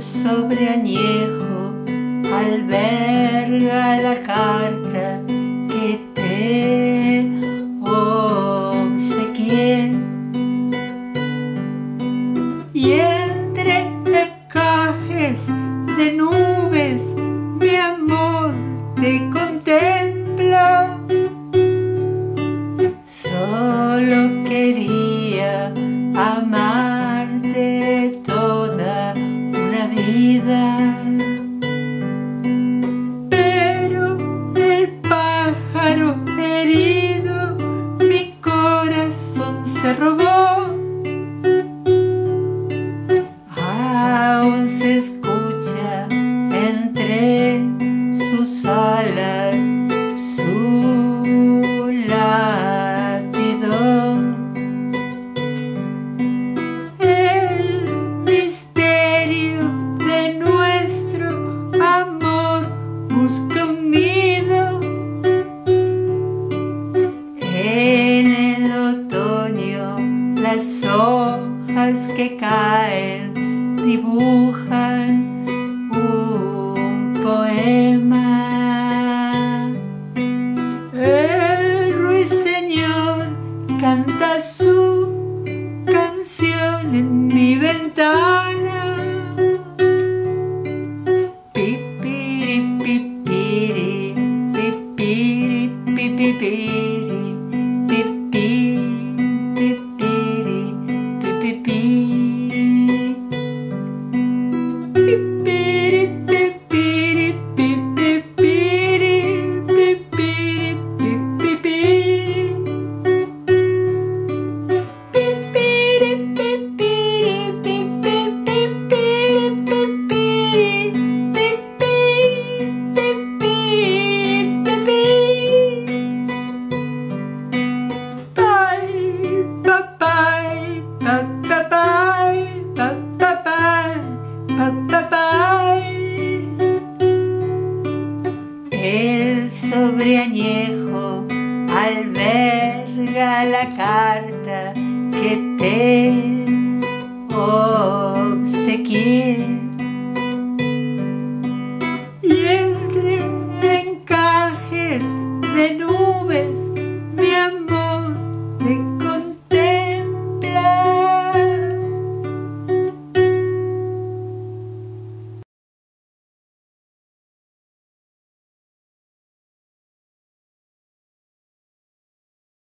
sobre añejo alberga la carta que te obsequié. Y entre encajes de nubes, mi amor, te contempla. Solo quería amar. Alas su latido. El misterio de nuestro amor busca un nido. En el otoño las hojas que caen dibujan canción en mi ventana. Pipiri, pipiri, pipiri, pipipiri, pipi, pipiri, pipipi. Pipiri, pipiri, El sobreañejo alberga la carta que te obsequié.